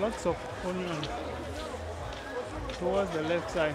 lots of onion towards the left side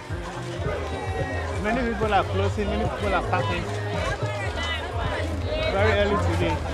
are closing, many people are packing. Very early today.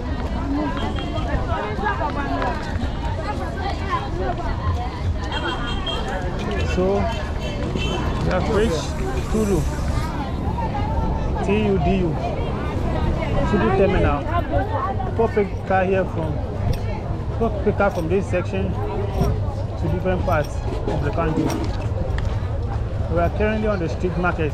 So, já fez tudo. Tio, Dio. the terminal. Perfect pick car here from perfect pick car from this section to different parts of the country. We are currently on the street market.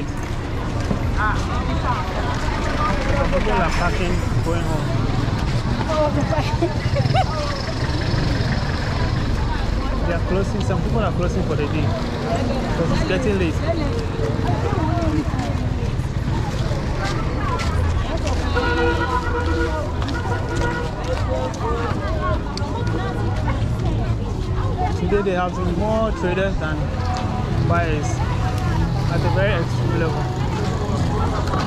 it. Some people are packing, going home. they are closing, some people are closing for the day because it's getting late. Today they have more traders than buyers at a very extreme level.